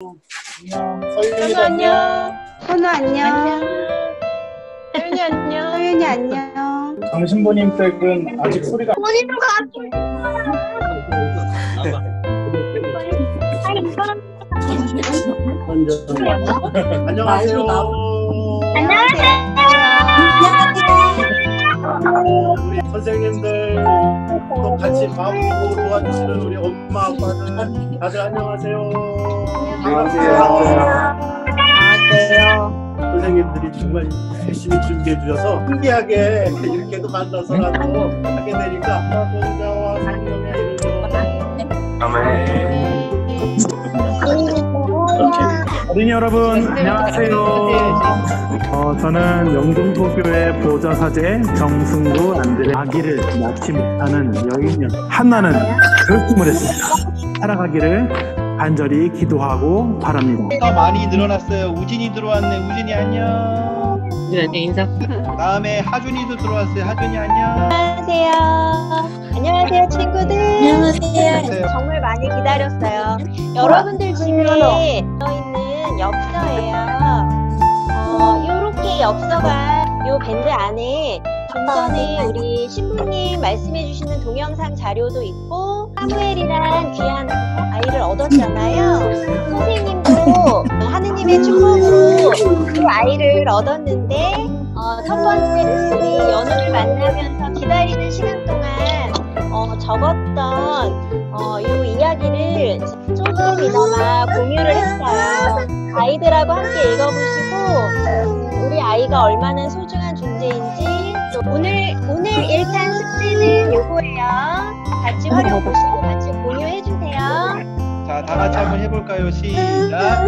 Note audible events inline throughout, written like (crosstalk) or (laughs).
서윤이 현우 안녕. 현우 안녕. 서윤이 안녕. (laughs) 서윤이 안녕. 당신부님 댁은 아직 소리가 안녕하세요. 우리 선생님들 또 같이 밥 먹고 도와주시는 우리 엄마 아빠들 다들 안녕하세요. 안녕하세요. 선생님들이 정말 열심히 준비해 주셔서 신기하게 이렇게도 만나서라도 하게 되니까 공자와 성령의 어린이 여러분 안녕하세요. 어, 저는 영동도교회 보좌사제 정승구 안드레 아기를 낳지 못하는 여인년 한나는 결심을 했습니다. 살아가기를 간절히 기도하고 바랍니다. 가 많이 늘어났어요. 우진이 들어왔네. 우진이 안녕. 네, 인사. 다음에 하준이도 들어왔어요. 하준이 안녕. 안녕하세요. 안녕하세요, 친구들. 안녕하세요. 정말 많이 기다렸어요. 여러분들 집에 엽서예요. 어, 요렇게 엽서가 요 밴드 안에 좀 전에 우리 신부님 말씀해 주시는 동영상 자료도 있고 사무엘이란 귀한 아이를 얻었잖아요. 선생님도 하느님의 축복으로 그 아이를 얻었는데 어, 첫 번째 우리 연우를 만나면서 기다리는 시간 동안 어, 적었던 어, 이 이야기를 조금이나마 공유를 했어요. 아이들하고 함께 읽어보시고 우리 아이가 얼마나 소중한 존재인지 또 오늘 오늘 1탄 숙제는 요거예요. 같이 활용 보시고 같이 공유해 주세요. 자, 다 같이 한번 해볼까요? 시작.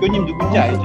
교님 누군지 알죠?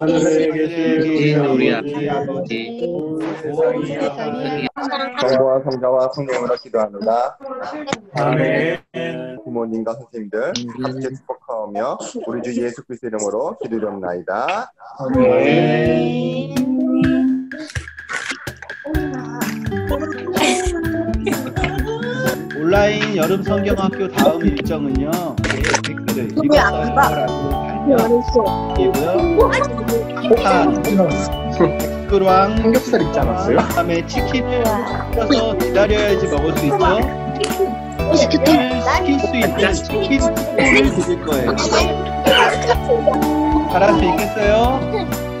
늘에 계신 우리 아버지 성부와 성자와 성령으로 기도합니다. 아멘. 부모님과 선생님들 함께 축복하며 우리 주 예수 그리스도 이름으로 기도드립나이다. 온라인 여름 성경학교 다음 일정은요. 네, 댓글을 읽었어요 라고 발표이고요. 한 댓글왕 삼겹살 있지 않았어요? 그다음에 치킨을 시켜서 기다려야지 먹을 수 있죠. 치킨을 시킬 수 있는 치킨 쿠폰을 드릴 거예요. 잘할 수 있겠어요?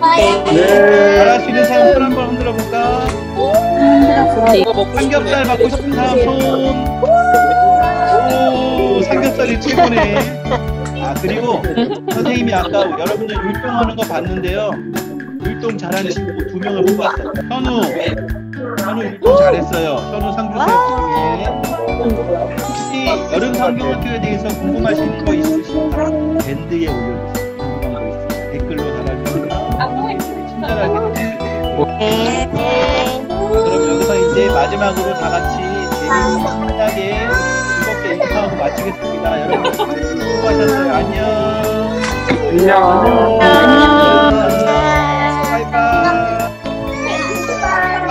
잘할 수 있는 사람 손 한번 흔들어 볼까? 삼겹살 받고 싶은 사람 손. 오, 삼겹살이 최고네. 아, 그리고 선생님이 아까 여러분들 율동하는 거 봤는데요. 율동 잘하는 친구 두 명을 뽑았어요. 현우. 현우 율동 잘했어요. 현우 상 주세요. 혹시 여름 성경학교에 대해서 궁금하신 거 있으시면 밴드에 올려주세요. 궁금한 거 있으면 댓글로 달아주시면 친절하게 그럼 여기서 이제 마지막으로 다 같이 즐겁게 인사하고 마치겠습니다. 여러분 수고하셨어요. 안녕. 안녕. 바이바이.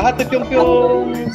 하트 뿅뿅.